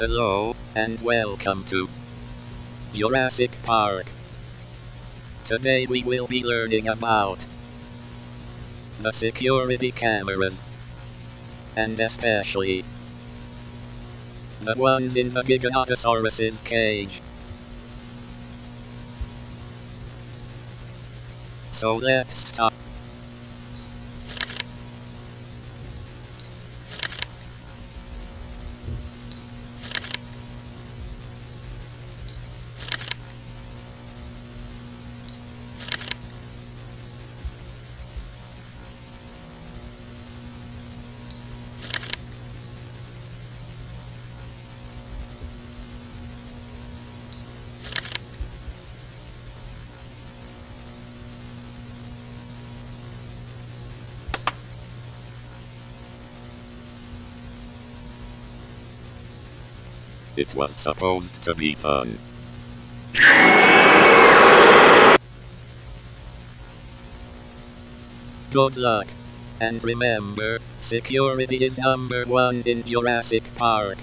Hello, and welcome to Jurassic Park. Today we will be learning about the security cameras, and especially the ones in the Giganotosaurus's cage. So let's start. It was supposed to be fun. Good luck. And remember, security is number one in Jurassic Park.